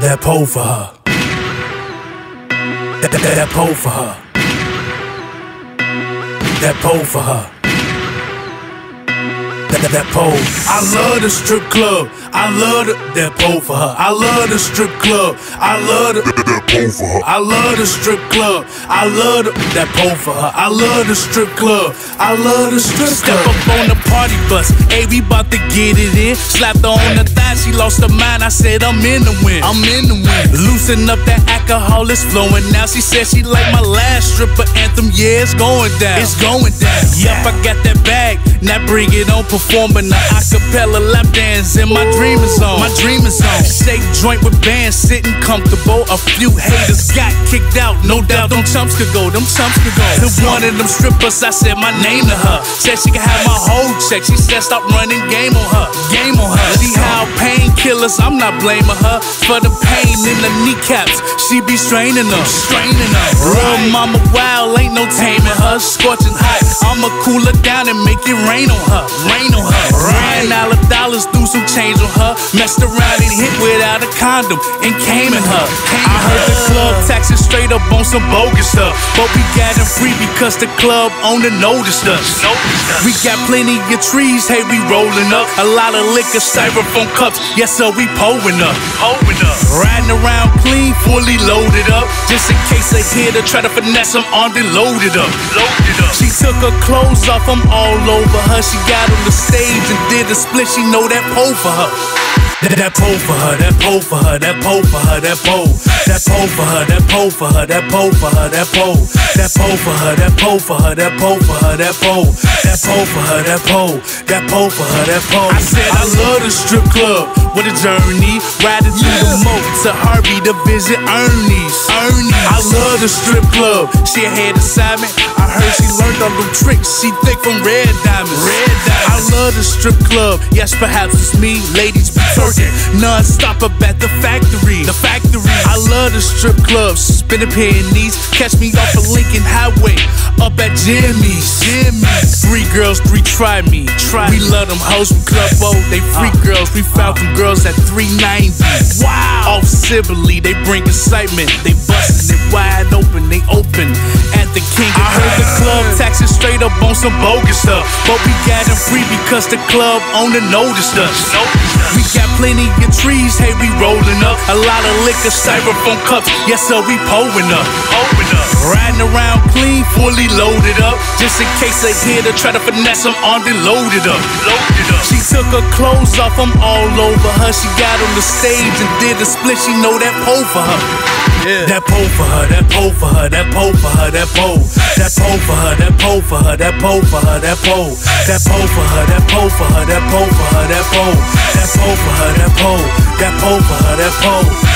That pole for her. That, that, that pole for her. That pole for her. That, that, that pole. I love the strip club. I love the, that pole for her. I love the strip club. I love the, that pole for her. I love the strip club. I love the, that pole for her. I love the strip club. I love the strip club. Step up on the party bus. Hey, we bout to get it in. Slapped her on the thigh. She lost her mind. I said, I'm in the wind. I'm in the wind. Loosen up that alcohol. It's flowing now. She said she like my last stripper anthem. Yeah, it's going down. It's going down. Yup, I got that bag. Now bring it on. Performing the acapella lap dance in my dreaming zone. My dreaming zone. Shake joint with bands sitting comfortable. A few haters got kicked out. No doubt, them chumps could go. Them chumps could go. To one of them strippers, I said my name to her. Said she could have my whole check. She said stop running game on her. Painkillers. I'm not blaming her for the pain in the kneecaps. She be straining them. Straining them. Real mama wild, ain't no taming her. Scorching hot. I'ma cool her down and make it rain on her. Rain on her. Ran all the dollars, threw some change on her. Messed around and hit without a condom and came in her. I heard the club taxing straight up on some bogus stuff. But we got them free because the club owner noticed us. We got plenty of trees, hey, we rolling up. A lot of liquor, styrofoam cups, yes, sir, we pulling up. Pulling up. Riding around clean, fully loaded up. Just in case they hear to try to finesse them on, they loaded up. Loaded up. She took her clothes off, I'm all over her. She got on the stage a split, she know that pole for her. That, that pole for her, that pole for her, that pole for her, that pole. That pole for her, that pole for her, that pole for her, that pole. That pole for her, that pole for her, that pole for her, that pole. That pole for her, that pole. That pole for her, that pole. I said I love the strip club with a journey. Riding to the moat to Harvey to visit Ernie's. Ernie's. I love the strip club. She a head assignment. I heard she learned all them tricks. She thick from red diamonds. Red diamonds. Love the strip club. Yes, perhaps it's me. Ladies be twerking non-stop up at the factory. The factory. I love the strip club. Spinning pennies. Catch me off of Lincoln Highway. Up at Jimmy's. Jimmy's. Three girls, three try me. Try. We love them hoes from Club O. They freak uh. girls. We found them girls at 390. Wow. Off Sibley. They bring excitement. They bustin' it wide open. They open at the King. I heard the club taxing straight up on some bogus stuff. But we got them free because the club owner noticed us. We got plenty of trees, hey, we rolling up. A lot of liquor, styrofoam cups, yes, sir, we pulling up. Riding around clean, fully loaded up. Just in case they hear to try to finesse they loaded up. Loaded up. She took her clothes off, I'm all over her. She got on the stage and did a split, she know that pole for her. Yeah. That pole for her, that pole for her, that pole for her, that pole. That pole for her, that pole for her, that pole for her, that pole. That pole for her, that pole for her, that pole for her, that pole. That pole for her, that pole. That pole for her, that pole.